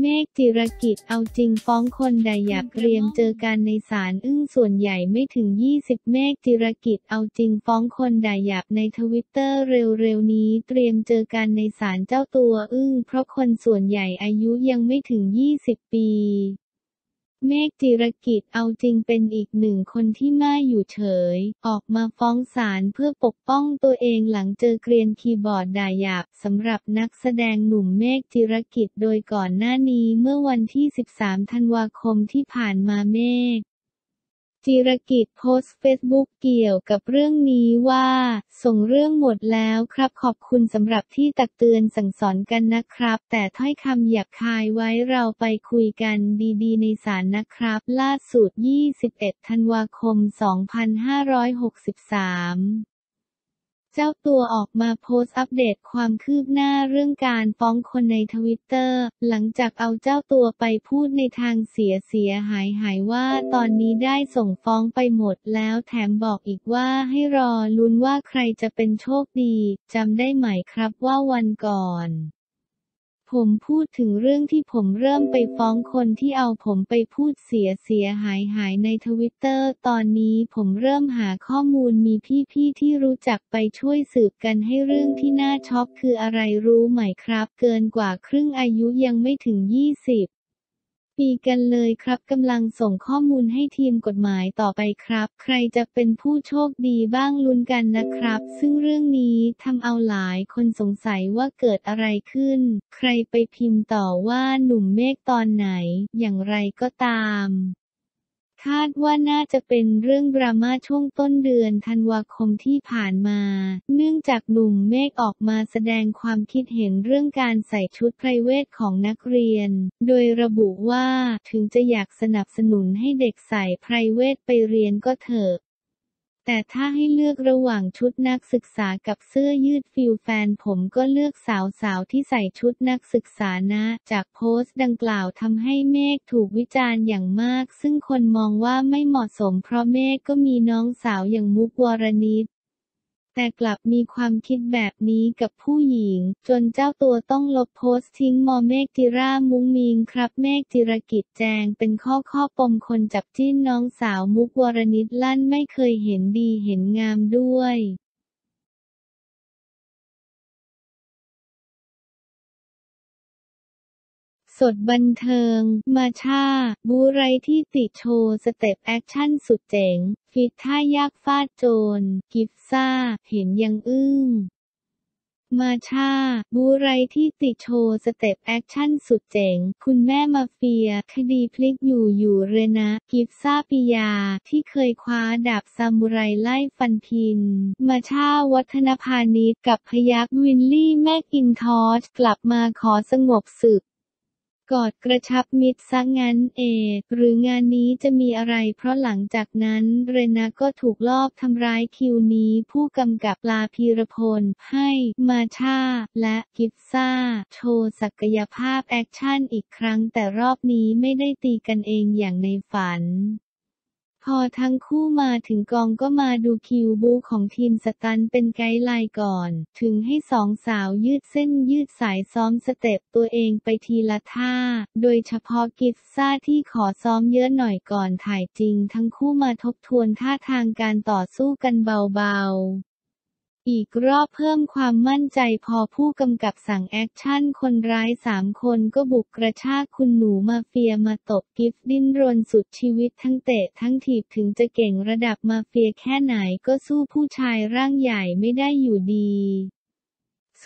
เมฆจิรกิจเอาจริงฟ้องคนใดหยาบเตรียมเจอกันในศาลอึ้งส่วนใหญ่ไม่ถึง 20 เมฆจิรกิจเอาจริงฟ้องคนใดหยาบในทวิตเตอร์เร็วๆนี้เตรียมเจอกันในศาลเจ้าตัวอึ้งเพราะคนส่วนใหญ่อายุยังไม่ถึง 20 ปี เมฆจิรกิจเอาจริงเป็นอีกหนึ่งคนที่ไม่อยู่เฉย ออกมาฟ้องศาลเพื่อปกป้องตัวเองหลังเจอเกรียนคีย์บอร์ดด่าหยาบสำหรับนักแสดงหนุ่มเมฆจิรกิจโดยก่อนหน้านี้เมื่อวันที่ 13 ธันวาคมที่ผ่านมาเมฆ จิรกิตติ์โพสต์เฟซบุ๊กเกี่ยวกับเรื่องนี้ว่า ส่งเรื่องหมดแล้วครับขอบคุณสำหรับที่ตักเตือนสั่งสอนกันนะครับ แต่ถ้อยคำหยาบคายไว้เราไปคุยกันดีๆ ในศาลนะครับ ล่าสุด 21 ธันวาคม 2563 เจ้าตัวออกมาโพสต์อัปเดตความคืบหน้าเรื่องการฟ้องคนในทวิตเตอร์ หลังจากเอาเจ้าตัวไปพูดในทางเสียเสียหายหายว่าตอนนี้ได้ส่งฟ้องไปหมดแล้วแถมบอกอีกว่าให้รอลุ้นว่าใครจะเป็นโชคดีจำได้ไหมครับว่าวันก่อน ผมพูดถึงเรื่องที่ผมเริ่มไปฟ้องคนที่เอาผมไปพูดเสียเสียหายหายในทวิตเตอร์ ตอนนี้ผมเริ่มหาข้อมูลมีพี่ๆที่รู้จักไปช่วยสืบกันให้เรื่องที่น่าช็อกคืออะไรรู้ไหมครับ เกินกว่าครึ่งอายุยังไม่ถึง 20 ปีกันเลยครับกำลังส่งข้อมูลให้ทีมกฎหมายต่อไปครับ ใครจะเป็นผู้โชคดีบ้างลุ้นกันนะครับ ซึ่งเรื่องนี้ทำเอาหลายคนสงสัยว่าเกิดอะไรขึ้น ใครไปพิมพ์ต่อว่าหนุ่มเมฆตอนไหน อย่างไรก็ตาม คาดว่าน่าจะเป็นเรื่องดราม่าช่วงต้นเดือนธันวาคมที่ผ่านมา เนื่องจากหนุ่มเมฆออกมาแสดงความคิดเห็นเรื่องการใส่ชุดไพรเวทของนักเรียน โดยระบุว่าถึงจะอยากสนับสนุนให้เด็กใส่ไพรเวทไปเรียนก็เถอะ แต่ถ้าให้เลือกระหว่างชุดนักศึกษากับเสื้อยืดฟิลแฟนผมก็เลือกสาวๆที่ใส่ชุดนักศึกษานะ จากโพสต์ดังกล่าวทำให้เมฆถูกวิจารณ์อย่างมาก ซึ่งคนมองว่าไม่เหมาะสมเพราะเมฆก็มีน้องสาวอย่างมุกวรณิต แต่กลับมีความคิดแบบนี้กับผู้หญิง จนเจ้าตัวต้องลบโพสต์ทิ้งมอเมฆจิรามุ้งมิงครับเมฆจิรกิจแจงเป็นข้อข้อปมคนจับจิ้นน้องสาวมุกวรณิตลั่นไม่เคยเห็นดีเห็นงามด้วย สดบันเทิง มาชา บูไรที่ติโชว์สเต็ปแอคชั่นสุดเจ๋ง ฟิตท่ายากฟาดโจร กิฟซ่า เห็นยังอึ้งมาช่า บู๊ไร้ที่ติโชว์สเต็ปแอคชั่นสุดเจ๋ง คุณแม่มาเฟีย คดีพลิกอยู่อยู่เรนะ กิฟซ่าปิยา ที่เคยคว้าดาบซามูไรไล่ฟันพิน มาช่าวัฒนพานิชกับพยัคฆ์วิลลี่แมคอินทอชกลับมาขอสงบศึก กอดกระชับมิตรซะงั้นเอกหรืองานนี้จะมีอะไรเพราะหลังจากนั้นเรนาก็ถูกลอบทำร้ายคิวนี้ผู้กำกับลาพีรพล ให้มาช่าและกิฟซ่า โชว์ศักยภาพแอคชั่นอีกครั้งแต่รอบนี้ไม่ได้ตีกันเองอย่างในฝัน อทั้งคู่มาถึงกองก็มาดูคิวบู๊ของทีมสตันท์เป็น guideline ก่อน ถึงให้สองสาวยืดเส้นยืดสายซ้อมสเต็ปตัวเองไปทีละท่า โดยเฉพาะกิฟซ่าที่ขอซ้อมเยอะหน่อยก่อนถ่ายจริง ทั้งคู่มาทบทวนท่าทางการต่อสู้กันเบาๆ อีกรอบเพิ่มความมั่นใจพอผู้กำกับสั่งแอคชั่นคนร้ายสามคนก็บุกกระชากคุณหนูมาเฟียมาตบกิฟดิ้นรนสุดชีวิตทั้งเตะทั้งถีบถึงจะเก่งระดับมาเฟียแค่ไหนก็สู้ผู้ชายร่างใหญ่ไม่ได้อยู่ดี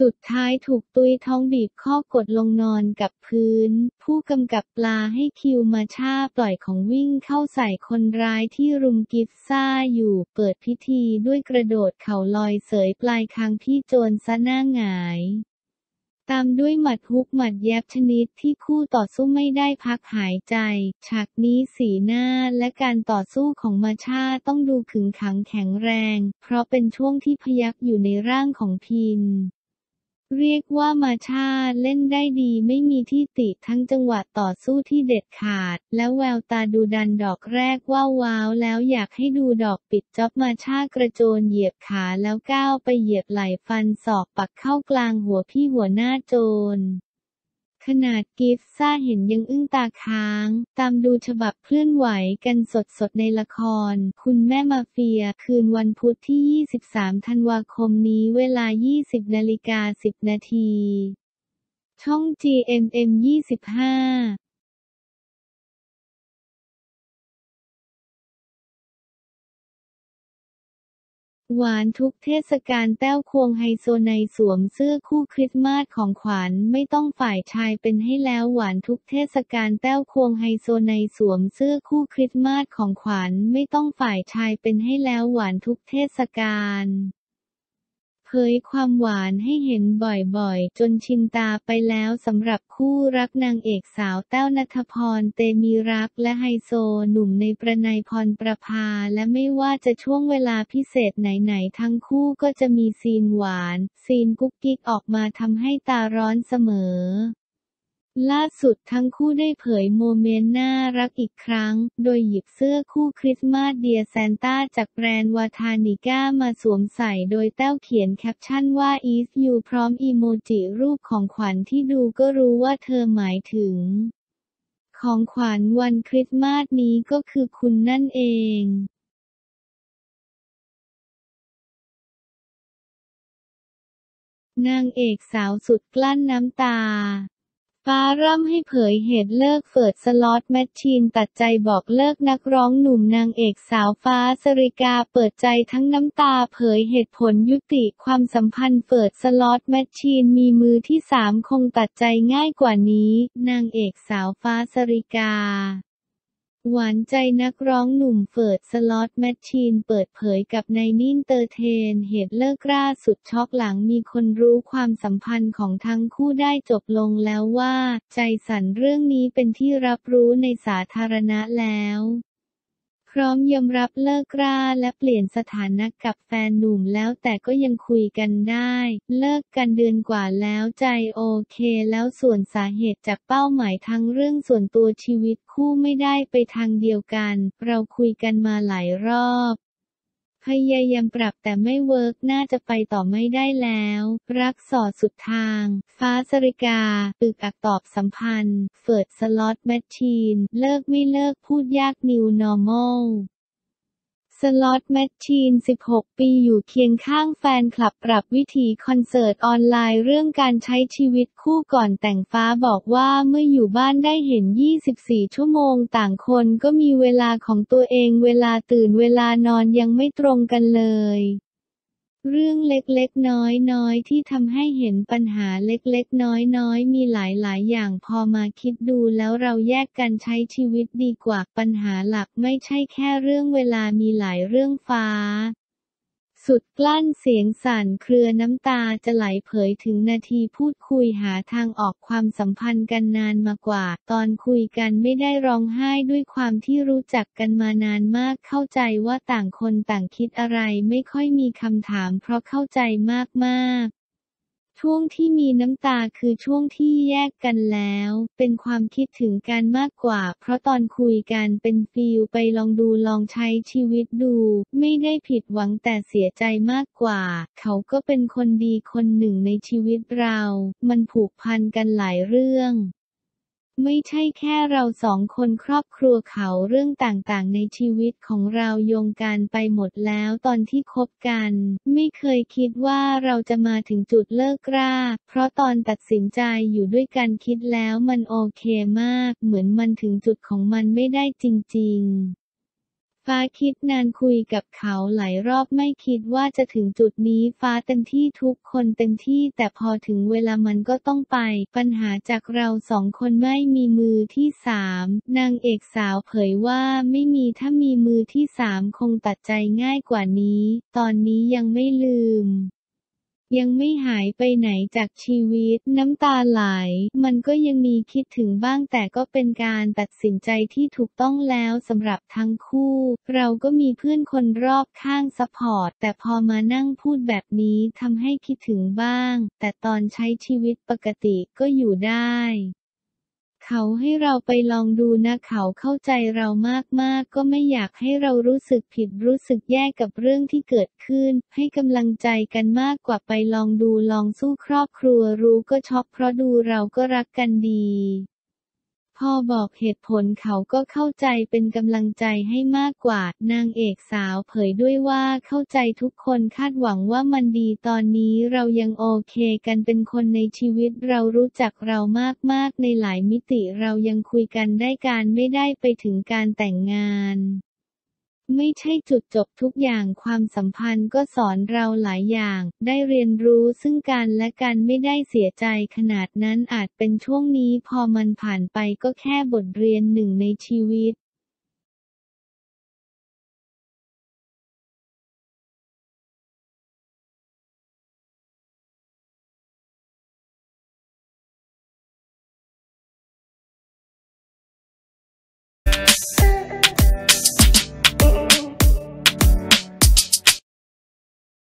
สุดท้ายถูกตุยท้องบีบข้อกดลงนอนกับพื้น ผู้กำกับปลาให้คิวมาชาปล่อยของวิ่งเข้าใส่คนร้ายที่รุมกิฟซ่าอยู่เปิดพิธีด้วยกระโดดเข่าลอยเสยปลายคางพี่โจรซะหน้าหงายตามด้วยหมัดฮุกหมัดแยบชนิดที่คู่ต่อสู้ไม่ได้พักหายใจ ฉากนี้สีหน้าและการต่อสู้ของมาชาต้องดูขึงขังแข็งแรง เพราะเป็นช่วงที่พยักอยู่ในร่างของพิน เรียกว่ามาชาเล่นได้ดีไม่มีที่ติทั้งจังหวะต่อสู้ที่เด็ดขาด แล้วแววตาดูดันดอกแรกว่าว้าวแล้วอยากให้ดูดอกปิดจ็อบมาชากระโจนเหยียบขาแล้วก้าวไปเหยียบไหล่ฟันศอกปักเข้ากลางหัวพี่หัวหน้าโจร ขนาดกิฟซ่าเห็นยังอึ้งตาค้าง ตามดูฉบับเคลื่อนไหวกันสดๆในละคร คุณแม่มาเฟียคืนวันพุธที่ 23 ธันวาคมนี้เวลา 20 นาฬิกา 10 นาที ช่อง GMM 25 หวานทุกเทศกาลแต้วควงไฮโซในสวมเสื้อคู่คริสต์มาสของขวัญไม่ต้องฝ่ายชายเป็นให้แล้วหวานทุกเทศกาลแต้วควงไฮโซในสวมเสื้อคู่คริสต์มาสของขวัญไม่ต้องฝ่ายชายเป็นให้แล้วหวานทุกเทศกาล ผยความหวานให้เห็นบ่อยๆ จนชินตาไปแล้วสำหรับคู่รักนางเอกสาวแต้วณฐพรเตมีรักษ์และไฮโซหนุ่มณัยประณัยพรประภา และไม่ว่าจะช่วงเวลาพิเศษไหนๆ ทั้งคู่ก็จะมีซีนหวาน ซีนกุ๊กกิ๊กออกมาทำให้ตาร้อนเสมอ ล่าสุดทั้งคู่ได้เผย moment น่ารักอีกครั้ง โดยหยิบเสื้อคู่คริสต์มาส Dear Santa จากแบรนด์ Vatanika มาสวมใส่โดยแต้วเขียนแคปชั่นว่า is you พร้อมอีโมจิรูปของขวัญที่ดูก็รู้ว่าเธอหมายถึง ของขวัญวันคริสต์มาสนี้ก็คือคุณนั่นเองนางเอกสาวสุดกลั้นน้ำตา ฟ้าร่ำไห้เผยเหตุเลิกเฟิร์ส Slot Machine ตัดใจบอกเลิกนักร้องหนุ่มนางเอกสาวฟ้าษริกาเปิดใจทั้งน้ำตาเผยเหตุผลยุติความสัมพันธ์เฟิร์ส Slot Machine มีมือที่สามคงตัดใจง่ายกว่านี้ นางเอกสาวฟ้าษริกา หวานใจนักร้องหนุ่มเฟิร์ส Slot Machine เปิดเผยกับ Nine Entertain เหตุเลิกราสุดช็อกหลังมีคนรู้ความสัมพันธ์ของทั้งคู่ได้จบลงแล้วว่า ใจสั่นเรื่องนี้เป็นที่รับรู้ในสาธารณะแล้ว พร้อมยอมรับเลิกราและเปลี่ยนสถานะกับแฟนหนุ่มแล้วแต่ก็ยังคุยกันได้ เลิกกันเดือนกว่าแล้วใจโอเค แล้วส่วนสาเหตุจากเป้าหมายทั้งเรื่องส่วนตัวชีวิตคู่ไม่ได้ไปทางเดียวกัน เราคุยกันมาหลายรอบ พยายามปรับแต่ไม่เวิร์กน่าจะไปต่อไม่ได้แล้ว รักส่อสุดทาง ฟ้าษริกา อึกอักตอบสัมพันธ์ เฟิร์ส Slot Machine เลิกไม่เลิกพูดยาก new normal สล็อตแมชชีน 16 ปีอยู่เคียงข้างแฟนคลับปรับวิถีคอนเสิร์ตออนไลน์เรื่องการใช้ชีวิตคู่ก่อนแต่งฟ้าบอกว่าเมื่ออยู่บ้านได้เห็น 24 ชั่วโมงต่างคนก็มีเวลาของตัวเองเวลาตื่นเวลานอนยังไม่ตรงกันเลย เรื่องเล็กๆ น้อยๆ ที่ทำให้เห็นปัญหาเล็กๆ น้อยๆ มีหลายๆ อย่างพอมาคิดดูแล้วเราแยกกันใช้ชีวิตดีกว่าปัญหาหลักไม่ใช่แค่เรื่องเวลามีหลายเรื่องฟ้า สุดกลั้นเสียงสั่นเครือน้ำตาจะไหลเผยถึงนาทีพูดคุยหาทางออกความสัมพันธ์กันนานมากว่า ตอนคุยกันไม่ได้ร้องไห้ด้วยความที่รู้จักกันมานานมากเข้าใจว่าต่างคนต่างคิดอะไรไม่ค่อยมีคำถามเพราะเข้าใจมากๆ ช่วงที่มีน้ำตาคือช่วงที่แยกกันแล้ว เป็นความคิดถึงกันมากกว่า เพราะตอนคุยกันเป็นฟิลไปลองดูลองใช้ชีวิตดู ไม่ได้ผิดหวังแต่เสียใจมากกว่า เขาก็เป็นคนดีคนหนึ่งในชีวิตเรา มันผูกพันกันหลายเรื่อง ไม่ใช่แค่เราสองคนครอบครัวเขาเรื่องต่างๆ ในชีวิตของเราโยงกันไปหมดแล้วตอนที่คบกัน ไม่เคยคิดว่าเราจะมาถึงจุดเลิกราเพราะตอนตัดสินใจอยู่ด้วยกันคิดแล้วมันโอเคมาก เหมือนมันถึงจุดของมันไม่ได้จริง ๆ ฟ้าคิดนานคุยกับเขาหลายรอบไม่คิดว่าจะถึงจุดนี้ฟ้าเต็มที่ทุกคนเต็มที่แต่พอถึงเวลามันก็ต้องไป ปัญหาจากเราสองคนไม่มีมือที่สามนางเอกสาวเผยว่าไม่มีถ้ามีมือที่สามคงตัดใจง่ายกว่านี้ ตอนนี้ยังไม่ลืม ยังไม่หายไปไหนจากชีวิต น้ำตาไหล มันก็ยังมีคิดถึงบ้างแต่ก็เป็นการตัดสินใจที่ถูกต้องแล้วสำหรับทั้งคู่ เราก็มีเพื่อนคนรอบข้าง support แต่พอมานั่งพูดแบบนี้ทำให้คิดถึงบ้าง แต่ตอนใช้ชีวิตปกติก็อยู่ได้ เขาให้เราไปลองดูนะเขาเข้าใจเรามากๆ ก็ไม่อยากให้เรารู้สึกผิดรู้สึกแย่กับเรื่องที่เกิดขึ้น ให้กำลังใจกันมากกว่าไปลองดูลองสู้ครอบครัวรู้ก็ช็อกเพราะดูเราก็รักกันดี อบอกเหตุผลเขาก็เข้าใจเป็นกำลังใจให้มากกว่า นางเอกสาวเผยด้วยว่าเข้าใจทุกคนคาดหวังว่ามันดีตอนนี้เรายังโอเคกันเป็นคนในชีวิตเรารู้จักเรามากๆในหลายมิติเรายังคุยกันได้การไม่ได้ไปถึงการแต่งงาน ไม่ใช่จุดจบทุกอย่างความสัมพันธ์ก็สอนเราหลายอย่าง ได้เรียนรู้ซึ่งกันและกันไม่ได้เสียใจขนาดนั้นอาจเป็นช่วงนี้พอมันผ่านไปก็แค่บทเรียนหนึ่งในชีวิต